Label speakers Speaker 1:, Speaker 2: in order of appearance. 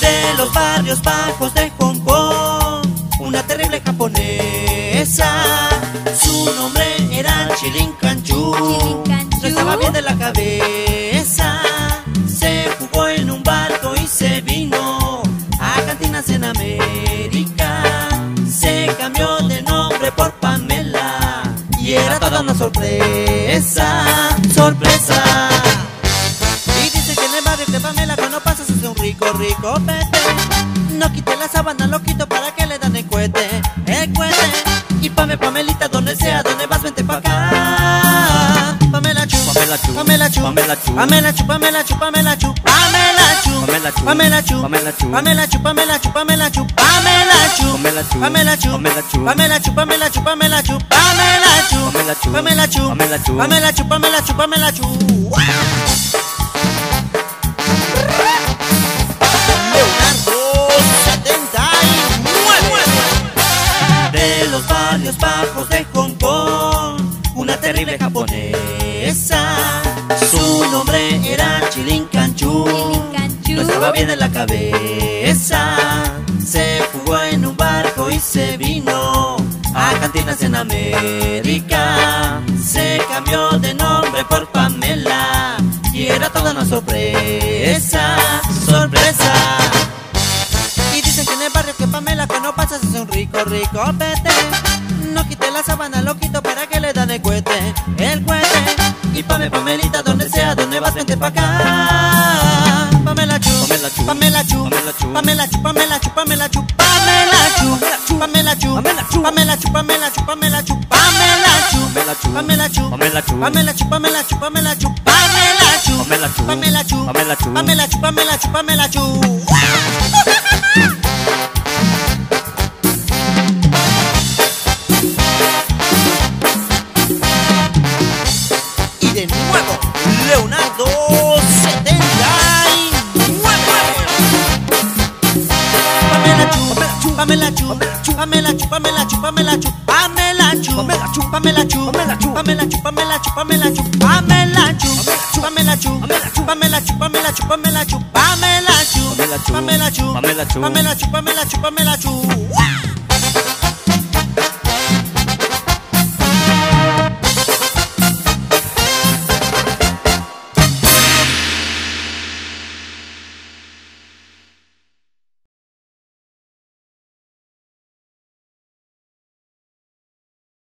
Speaker 1: De los barrios bajos de Hong Kong, una terrible japonesa. En América. Se cambió de nombre por Pamela. Y era toda una sorpresa, sorpresa. Y dice que en el barrio de Pamela cuando pasas es un rico, rico pete. No quite la sábana, lo quito para que le dan el cohete, el cohete. Y pame, Pamelita, Pamela chu,
Speaker 2: Pamela chu,
Speaker 1: Pamela chu.
Speaker 2: Pamela chu,
Speaker 1: Pamela chu, Pamela chu, Pamela chu, Pamela chu,
Speaker 2: Pamela chu,
Speaker 1: Pamela chu.
Speaker 2: Pamela chu,
Speaker 1: Pamela chu, Pamela chu, Pamela chu, Pamela chu,
Speaker 2: Pamela chu,
Speaker 1: Pamela chu.
Speaker 2: Pamela chu,
Speaker 1: Pamela chu, Pamela chu, Pamela chu, Pamela chu,
Speaker 2: Pamela chu,
Speaker 1: Pamela chu.
Speaker 2: Pamela chu,
Speaker 1: Pamela chu, Pamela chu. Leonardo 79 De los barrios bajos de Hong Kong Una terrible japonesa Su nombre era
Speaker 3: Chilincanchú.
Speaker 1: No estaba bien en la cabeza. Se fugó en un barco y se vino A cantinas en América. Se cambió de nombre por Pamela Y era toda una sorpresa Sorpresa. Y dicen que en el barrio que Pamela cuando pasas es un rico, rico pete No quite la sábana, lo quito para que le dan el cohete, el cohete Y Pame, Pamelita, donde sea, donde vas, vente pa' acá Pamela chu,
Speaker 2: Pamela chu,
Speaker 1: Pamela chu,
Speaker 2: Pamela chu.
Speaker 1: Pamela chu, Pamela chu, Pamela chu Pamela chu, Pamela chu, Pamela chu, Pamela chu, Pamela chu, Pamela chu
Speaker 2: Pamela chu,
Speaker 1: Pamela chu,
Speaker 2: Pamela chu.
Speaker 1: Pamela chu, Pamela chu, Pamela chu, Pamela chu,
Speaker 2: Pamela chu,
Speaker 1: Pamela chu,
Speaker 2: Pamela chu.
Speaker 1: Pamela chu, Pamela chu, Pamela chu. Leonardo 79.